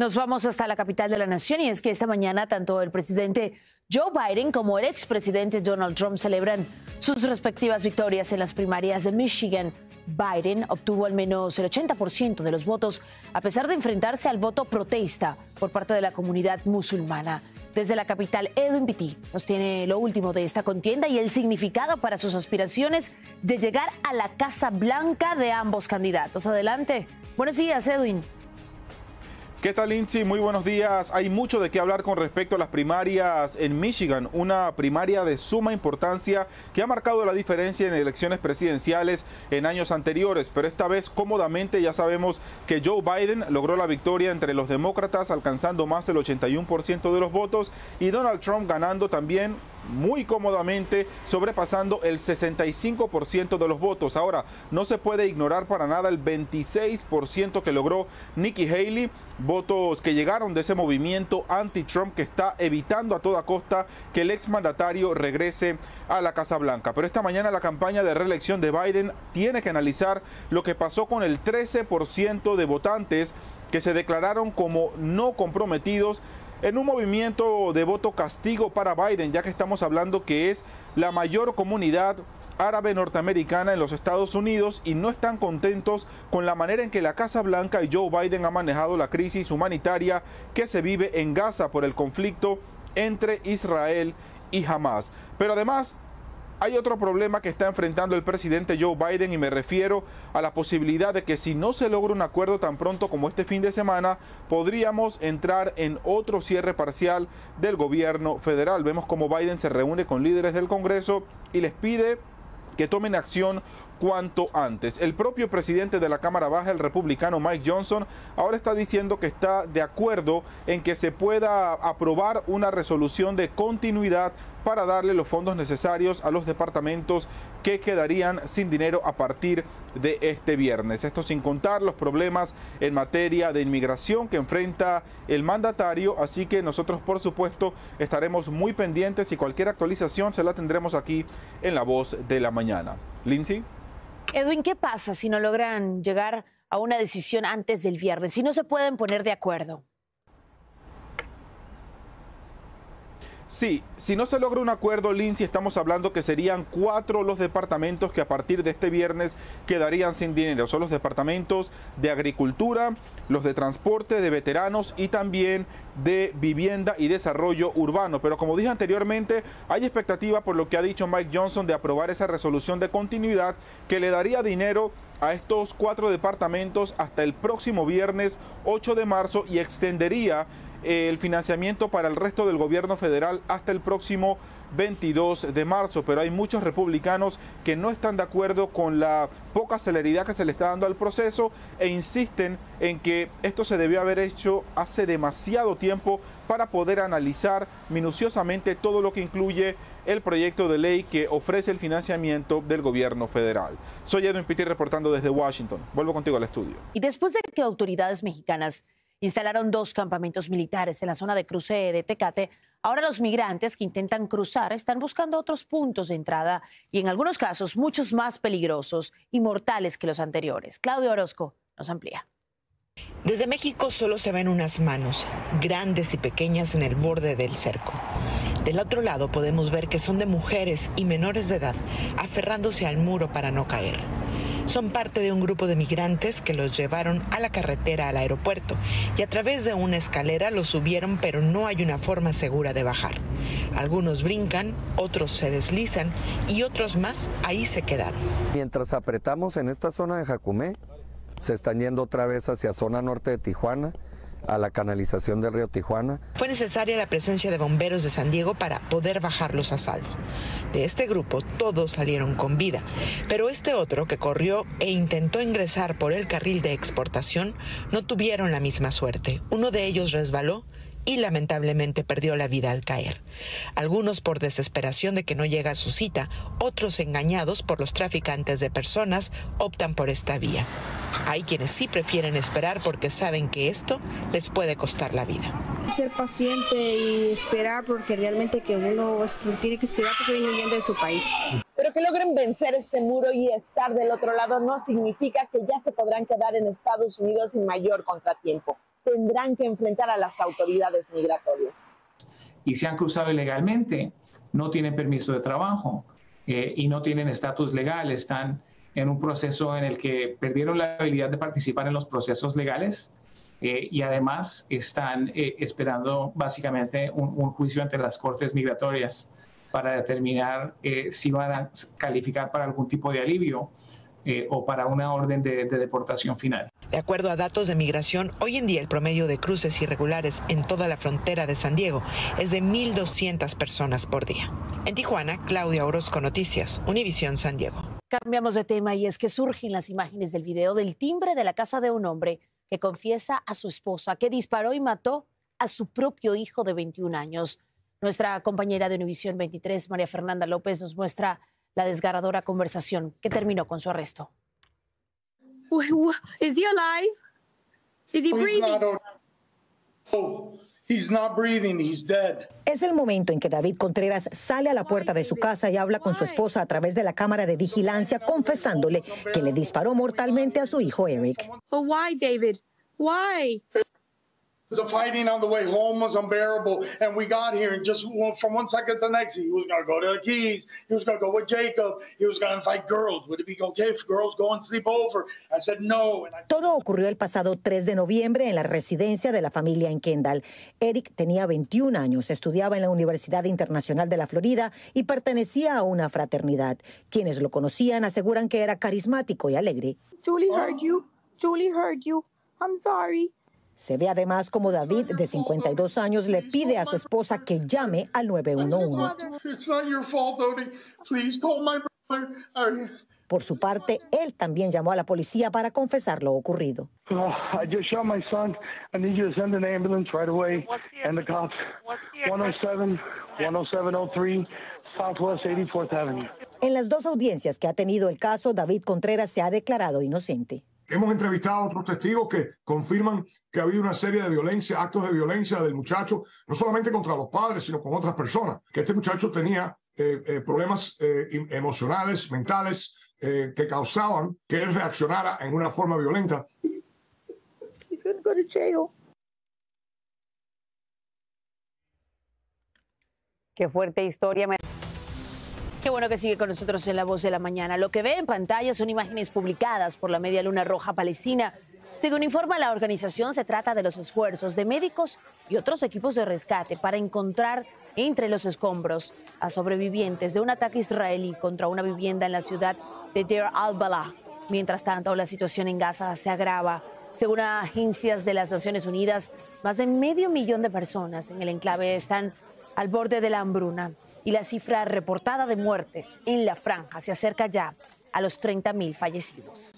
Nos vamos hasta la capital de la nación y es que esta mañana tanto el presidente Joe Biden como el expresidente Donald Trump celebran sus respectivas victorias en las primarias de Michigan. Biden obtuvo al menos el 80% de los votos a pesar de enfrentarse al voto protesta por parte de la comunidad musulmana. Desde la capital, Edwin Pitti nos tiene lo último de esta contienda y el significado para sus aspiraciones de llegar a la Casa Blanca de ambos candidatos. Adelante. Buenos días, Edwin. ¿Qué tal, Lindsay? Muy buenos días. Hay mucho de qué hablar con respecto a las primarias en Michigan, una primaria de suma importancia que ha marcado la diferencia en elecciones presidenciales en años anteriores, pero esta vez cómodamente ya sabemos que Joe Biden logró la victoria entre los demócratas alcanzando más del 81% de los votos y Donald Trump ganando también muy cómodamente, sobrepasando el 65% de los votos. Ahora, no se puede ignorar para nada el 26% que logró Nikki Haley, votos que llegaron de ese movimiento anti-Trump que está evitando a toda costa que el exmandatario regrese a la Casa Blanca. Pero esta mañana la campaña de reelección de Biden tiene que analizar lo que pasó con el 13% de votantes que se declararon como no comprometidos en un movimiento de voto castigo para Biden, ya que estamos hablando que es la mayor comunidad árabe norteamericana en los Estados Unidos y no están contentos con la manera en que la Casa Blanca y Joe Biden han manejado la crisis humanitaria que se vive en Gaza por el conflicto entre Israel y Hamas. Pero además hay otro problema que está enfrentando el presidente Joe Biden y me refiero a la posibilidad de que si no se logra un acuerdo tan pronto como este fin de semana, podríamos entrar en otro cierre parcial del gobierno federal. Vemos como Biden se reúne con líderes del Congreso y les pide que tomen acción cuanto antes. El propio presidente de la Cámara Baja, el republicano Mike Johnson, ahora está diciendo que está de acuerdo en que se pueda aprobar una resolución de continuidad para darle los fondos necesarios a los departamentos que quedarían sin dinero a partir de este viernes. Esto sin contar los problemas en materia de inmigración que enfrenta el mandatario, así que nosotros por supuesto estaremos muy pendientes y cualquier actualización se la tendremos aquí en la voz de la mañana. Lindsay. Edwin, ¿qué pasa si no logran llegar a una decisión antes del viernes, si no se pueden poner de acuerdo? Sí, si no se logra un acuerdo, Lindsay, estamos hablando que serían cuatro los departamentos que a partir de este viernes quedarían sin dinero. Son los departamentos de agricultura, los de transporte, de veteranos y también de vivienda y desarrollo urbano. Pero como dije anteriormente, hay expectativa por lo que ha dicho Mike Johnson de aprobar esa resolución de continuidad que le daría dinero a estos cuatro departamentos hasta el próximo viernes 8 de marzo y extendería el financiamiento para el resto del gobierno federal hasta el próximo 22 de marzo, pero hay muchos republicanos que no están de acuerdo con la poca celeridad que se le está dando al proceso e insisten en que esto se debió haber hecho hace demasiado tiempo para poder analizar minuciosamente todo lo que incluye el proyecto de ley que ofrece el financiamiento del gobierno federal. Soy Edwin Pitti reportando desde Washington. Vuelvo contigo al estudio. Y después de que autoridades mexicanas instalaron dos campamentos militares en la zona de cruce de Tecate. Ahora los migrantes que intentan cruzar están buscando otros puntos de entrada y en algunos casos muchos más peligrosos y mortales que los anteriores. Claudio Orozco nos amplía. Desde México solo se ven unas manos, grandes y pequeñas en el borde del cerco. Del otro lado podemos ver que son de mujeres y menores de edad, aferrándose al muro para no caer. Son parte de un grupo de migrantes que los llevaron a la carretera al aeropuerto y a través de una escalera los subieron, pero no hay una forma segura de bajar. Algunos brincan, otros se deslizan y otros más ahí se quedaron. Mientras apretamos en esta zona de Jacumé, se están yendo otra vez hacia zona norte de Tijuana a la canalización del río Tijuana. Fue necesaria la presencia de bomberos de San Diego para poder bajarlos a salvo. De este grupo todos salieron con vida, pero este otro que corrió e intentó ingresar por el carril de exportación no tuvieron la misma suerte. Uno de ellos resbaló y lamentablemente perdió la vida al caer. Algunos por desesperación de que no llega a su cita, otros engañados por los traficantes de personas optan por esta vía. Hay quienes sí prefieren esperar porque saben que esto les puede costar la vida. Ser paciente y esperar porque realmente que uno tiene que esperar porque viene huyendo de su país. Pero que logren vencer este muro y estar del otro lado no significa que ya se podrán quedar en Estados Unidos sin mayor contratiempo. tendrán que enfrentar a las autoridades migratorias. Y se han cruzado ilegalmente, no tienen permiso de trabajo eh, y no tienen estatus legal, están en un proceso en el que perdieron la habilidad de participar en los procesos legales eh, y además están eh, esperando básicamente un, juicio ante las cortes migratorias para determinar si van a calificar para algún tipo de alivio eh, o para una orden de, de, deportación final. De acuerdo a datos de migración, hoy en día el promedio de cruces irregulares en toda la frontera de San Diego es de 1.200 personas por día. En Tijuana, Claudia Orozco Noticias, Univisión San Diego. Cambiamos de tema y es que surgen las imágenes del video del timbre de la casa de un hombre que confiesa a su esposa que disparó y mató a su propio hijo de 21 años. Nuestra compañera de Univisión 23, María Fernanda López, nos muestra la desgarradora conversación que terminó con su arresto. Is he alive? Is he breathing? Oh, he's not breathing. He's dead. Es el momento en que David Contreras sale a la puerta de su casa y habla con su esposa a través de la cámara de vigilancia, confesándole que le disparó mortalmente a su hijo Eric. But why, David? Why? The fighting on the way home was unbearable, and we got here, and just from one second to the next, he was going to go to the Keys, he was going to go with Jacob, he was going to fight girls. Would it be okay if girls go and sleep over? I said no. And I... Todo ocurrió el pasado 3 de noviembre en la residencia de la familia en Kendall. Eric tenía 21 años, estudiaba en la Universidad Internacional de la Florida y pertenecía a una fraternidad. Quienes lo conocían aseguran que era carismático y alegre. Julie heard you. Julie heard you. I'm sorry. Se ve además como David, de 52 años, le pide a su esposa que llame al 911. Por su parte, él también llamó a la policía para confesar lo ocurrido. I just shot my son. I need you to send an ambulance right away. And the cops, 107, 10703, Southwest 84th Avenue. En las dos audiencias que ha tenido el caso, David Contreras se ha declarado inocente. Hemos entrevistado a otros testigos que confirman que ha habido una serie de violencia, actos de violencia del muchacho, no solamente contra los padres, sino con otras personas. Que este muchacho tenía eh, eh, problemas eh, emocionales, mentales, eh, que causaban que él reaccionara en una forma violenta. He's gonna go to jail. Qué fuerte historia. Qué bueno que sigue con nosotros en La Voz de la Mañana. Lo que ve en pantalla son imágenes publicadas por la Media Luna Roja Palestina. Según informa la organización, se trata de los esfuerzos de médicos y otros equipos de rescate para encontrar entre los escombros a sobrevivientes de un ataque israelí contra una vivienda en la ciudad de Deir al-Balah. Mientras tanto, la situación en Gaza se agrava. Según agencias de las Naciones Unidas, más de medio millón de personas en el enclave están al borde de la hambruna y la cifra reportada de muertes en la franja se acerca ya a los 30 mil fallecidos.